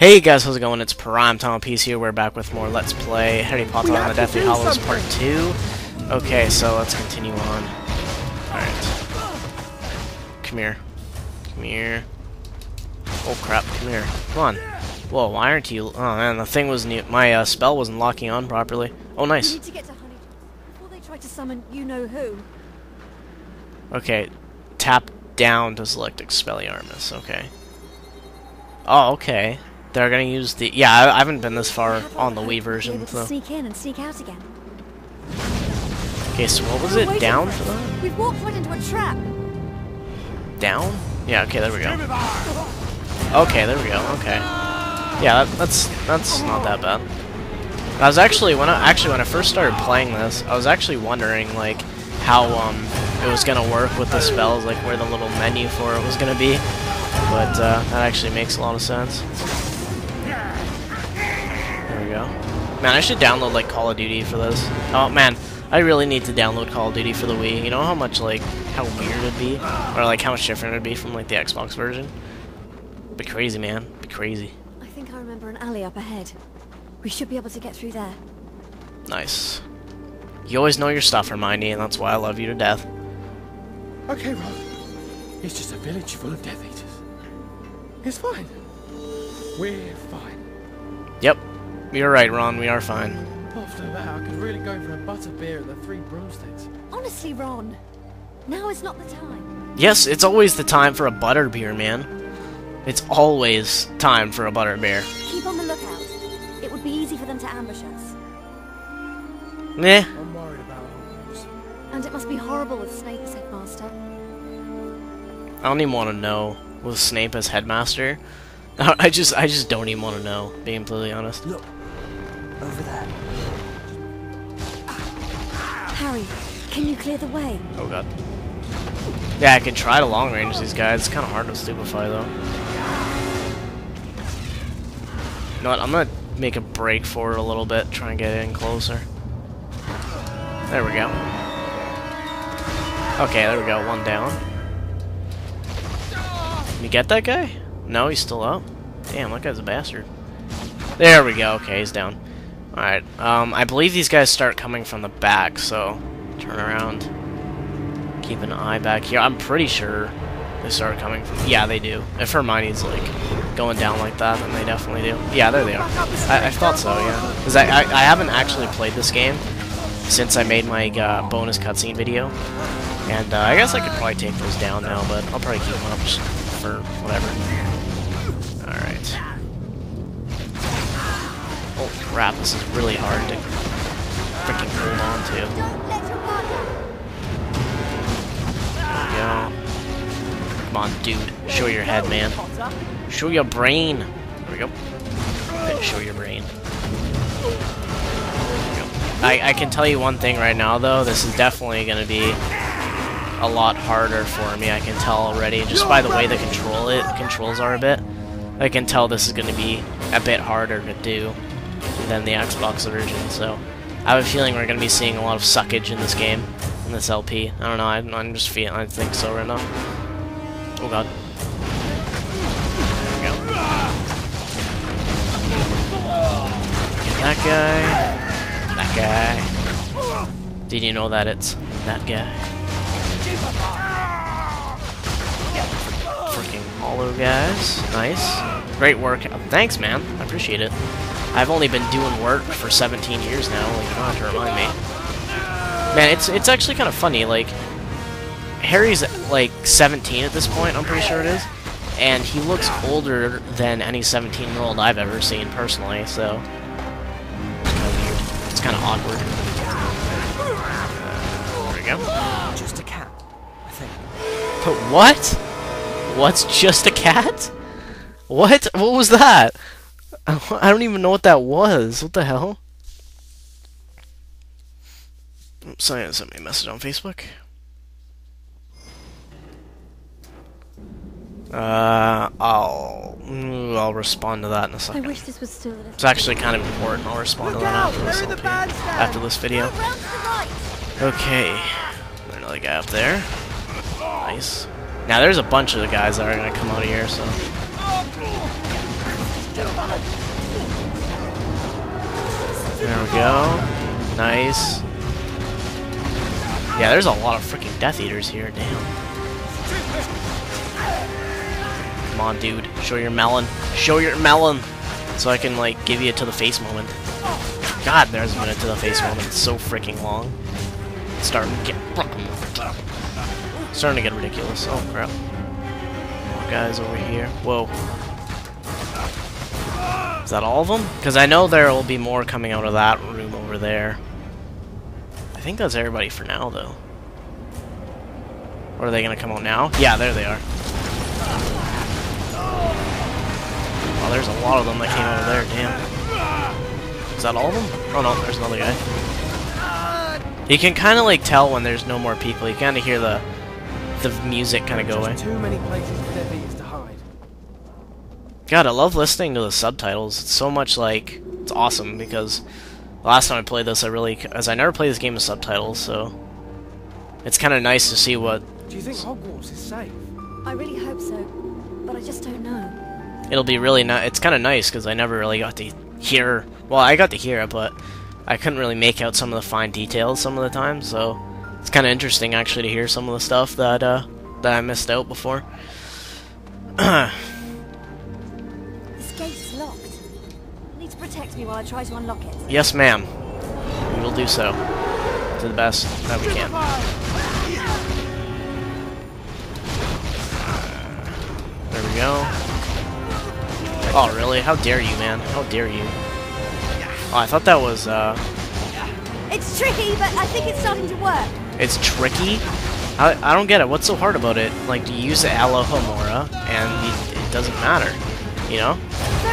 Hey guys, how's it going? It's Prime Time LPs here. We're back with more Let's Play Harry Potter and the Deathly Hallows Part 2. Okay, so let's continue on. Alright. Come here. Come here. Oh crap, come here. Come on. Whoa, why aren't you... Oh man, the thing was new. My uh, spell wasn't locking on properly. Oh, nice. need to get to Honey before they try to summon you know who. Okay, tap down to select Expelliarmus. Okay. Oh, okay. They're gonna use the... Yeah, I, I haven't been this far on the Wii version, able so... sneak in and sneak out again. Okay, so what was it? Down for for We've walked right into a trap. Down? Yeah, okay, there we go. Okay, there we go, okay. Yeah, that, that's that's not that bad. I was actually when I actually when I first started playing this, I was actually wondering like how um it was gonna work with the spells, like where the little menu for it was gonna be. But uh, that actually makes a lot of sense. Man, I should download like Call of Duty for this. Oh man, I really need to download Call of Duty for the Wii. You know how much like how weird it'd be, or like how much different it'd be from like the Xbox version. Be crazy, man. Be crazy. I think I remember an alley up ahead. We should be able to get through there. Nice. You always know your stuff, Hermione, and that's why I love you to death. Okay, Ron. It's just a village full of Death Eaters. It's fine. We're fine. Yep. You're right, Ron. We are fine. After that, I could really go for a butterbeer at the Three Broomsticks. Honestly, Ron, now is not the time. Yes, it's always the time for a butterbeer, man. It's always time for a butterbeer. Keep on the lookout. It would be easy for them to ambush us. Meh. I'm worried about Hogwarts. And it must be horrible with Snape as headmaster. I don't even want to know with Snape as headmaster. I just, I just don't even want to know. Being completely honest. Look, Harry, can you clear the way? Oh god. Yeah, I can try to long range these guys. It's kind of hard to stupefy though. You know what? I'm gonna make a break for it a little bit, try and get in closer. There we go. Okay, there we go. One down. You get that guy? No, he's still up. Damn, that guy's a bastard. There we go. Okay, he's down. Alright, um, I believe these guys start coming from the back, so turn around. Keep an eye back here. I'm pretty sure they start coming from... Yeah, they do. If Hermione's, like, going down like that, then they definitely do. Yeah, there they are. I, I thought so, yeah. Because I, I, I haven't actually played this game since I made my uh, bonus cutscene video. And uh, I guess I could probably take those down now, but I'll probably keep them up for whatever. Alright. Oh crap, this is really hard to freaking hold on to. Don't let your guard down. There we go. Come on, dude. Show your head, man. Show your brain. There we go. Show your brain. I, I can tell you one thing right now, though. This is definitely going to be a lot harder for me. I can tell already, just by the way the control it controls are a bit. I can tell this is going to be a bit harder to do than the Xbox version. So I have a feeling we're going to be seeing a lot of suckage in this game, in this LP. I don't know. I'm, I'm just feeling. I think so right now. Oh god. There we go. Get that guy. That guy. Did you know that it's that guy? Freaking hollow guys. Nice. Great work. Thanks, man. I appreciate it. I've only been doing work for 17 years now. Like, you don't have to remind me. Man, it's it's actually kind of funny. Like, Harry's like 17 at this point. I'm pretty sure it is, and he looks older than any 17-year-old I've ever seen personally. So it's kind of weird. It's kind of awkward. Uh, there we go. Just a cat, I think. But what? What's just a cat? What? What was that? I don't even know what that was. What the hell? Someone sent me a message on Facebook. Uh, I'll mm, I'll respond to that in a second. I wish this was still. It's actually kind of important. I'll respond to that after this, LP, after this video. Go round to the right. Okay, there's another guy up there. Nice. Now there's a bunch of the guys that are gonna come out of here, so go. Nice. Yeah, there's a lot of freaking Death Eaters here, damn. Come on, dude. Show your melon. Show your melon! So I can, like, give you a to the face moment. God, there's been a to the face moment. It's so freaking long. It's starting to get... Starting to get ridiculous. Oh, crap. More guys over here. Whoa. Is that all of them? Because I know there will be more coming out of that room over there. I think that's everybody for now, though. Or are they going to come out now? Yeah, there they are. Oh, there's a lot of them that came out of there, damn. Is that all of them? Oh no, there's another guy. You can kind of like tell when there's no more people. You kind of hear the the music kind of go away. Too many places to. God, I love listening to the subtitles. It's so much like it's awesome because last time I played this, I really as I never played this game with subtitles, so it's kind of nice to see what Do you think Hogwarts is safe? I really hope so, but I just don't know. it'll be really nice. It's kind of nice because I never really got to hear. Well, I got to hear it, but I couldn't really make out some of the fine details some of the time. So it's kind of interesting actually to hear some of the stuff that uh, that I missed out before. me while I try to unlock it. yes, ma'am. We will do so to the best that we can. There we go. Oh, really? How dare you, man? How dare you? Oh, I thought that was, uh, It's tricky, but I think it's starting to work. it's tricky? I, I don't get it. What's so hard about it? Like, you use the Alohomora, and it, it doesn't matter. You know? Very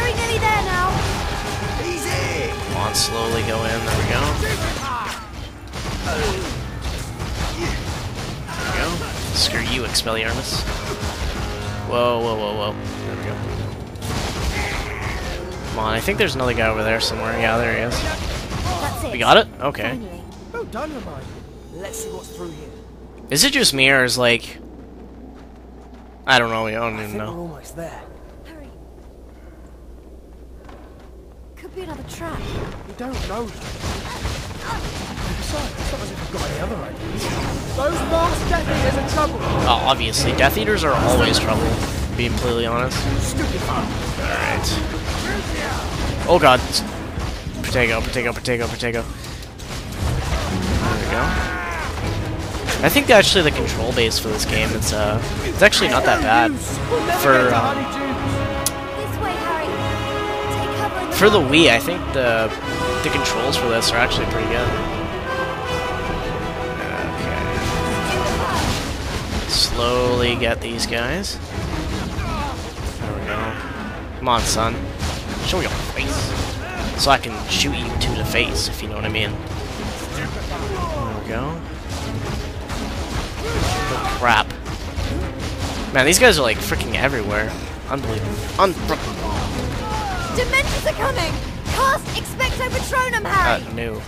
on, slowly go in. There we go. There we go. Screw you, Expelliarmus. Whoa, whoa, whoa, whoa. There we go. Come on, I think there's another guy over there somewhere. Yeah, there he is. We got it? Okay. Finally. Well done, Hermione. Let's see what's through here. Is it just me, or is like... I don't know, I don't I even think we're know. almost there. Could be another trap. We don't know. Besides, it's not as if we've got any other ideas. Those masked Death Eaters are trouble. Oh, obviously. Death Eaters are always trouble, being completely honest. Stupid. Alright. Oh god. Protego, Protego, Protego, Protego. There we go. I think actually the control base for this game is uh it's actually not that bad. For, uh, For the. Wii, I think the the controls for this are actually pretty good. Okay. Slowly get these guys. There we go. Come on, son. Show your face. So I can shoot you to the face, if you know what I mean. There we go. Oh, crap. Man, these guys are like freaking everywhere. Unbelievable. Unbelievable. Dementors are coming. Cast Expecto Patronum, Harry. Uh, no.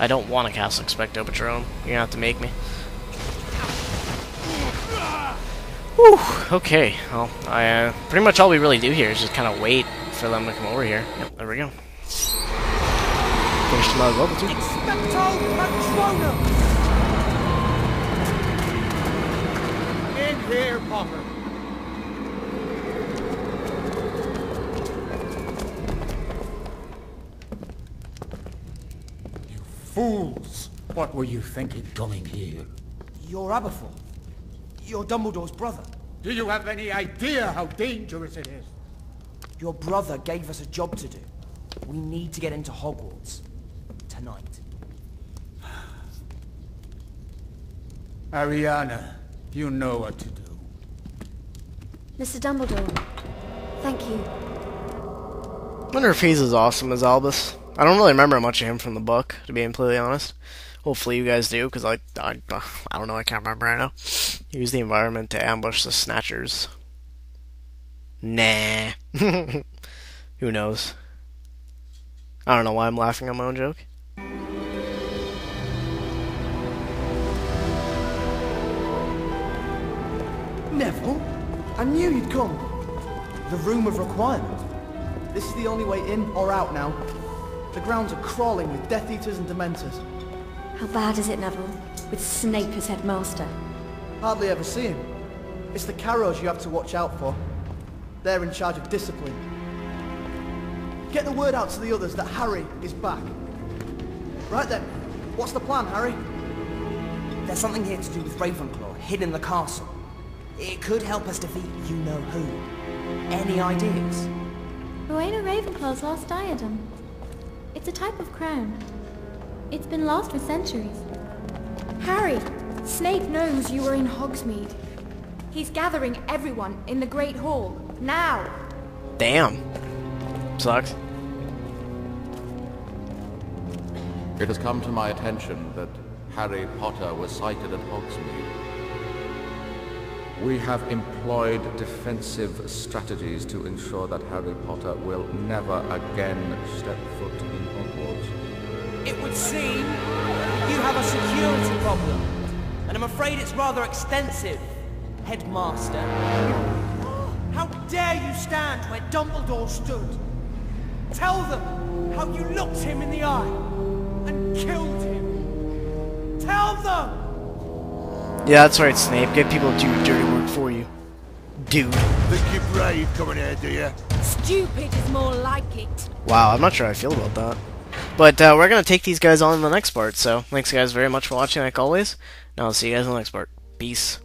I don't want to cast Expecto Patronum. You're gonna have to make me. Whew, okay. Well, I, uh, pretty much all we really do here is just kind of wait for them to come over here. Yep, there we go. Finished my level two. Expecto Patronum! In here, Potter. Fools! What were you thinking coming here? You're Aberforth. You're Dumbledore's brother. Do you have any idea how dangerous it is? Your brother gave us a job to do. We need to get into Hogwarts. Tonight. Ariana, you know what to do. Mr. Dumbledore. Thank you. wonder if he's as awesome as Albus. I don't really remember much of him from the book, to be completely honest. Hopefully you guys do, because I, I, I don't know, I can't remember right now. Use the environment to ambush the Snatchers. Nah. Who knows? I don't know why I'm laughing at my own joke. Neville? I knew you'd come. The Room of Requirement. This is the only way in or out now. The grounds are crawling with Death Eaters and Dementors. How bad is it, Neville? With Snape as headmaster. Hardly ever see him. It's the Carrows you have to watch out for. They're in charge of discipline. Get the word out to the others that Harry is back. Right then, what's the plan, Harry? There's something here to do with Ravenclaw, hidden in the castle. It could help us defeat you-know-who. Any ideas? Rowena Ravenclaw's last diadem. It's a type of crown. It's been lost for centuries. Harry, Snape knows you were in Hogsmeade. He's gathering everyone in the Great Hall, now. Damn. Sucks. It has come to my attention that Harry Potter was sighted at Hogsmeade. We have employed defensive strategies to ensure that Harry Potter will never again step foot in Hogwarts. It would seem you have a security problem. And I'm afraid it's rather extensive, Headmaster. How dare you stand where Dumbledore stood? Tell them how you looked him in the eye and killed him. Tell them! Yeah, that's right, Snape. Get people to do dirty work for you. Dude. Think you're brave coming here, do you? Stupid is more like it. Wow, I'm not sure how I feel about that. But uh, we're going to take these guys on in the next part, so thanks guys very much for watching like always. and I'll see you guys in the next part. Peace.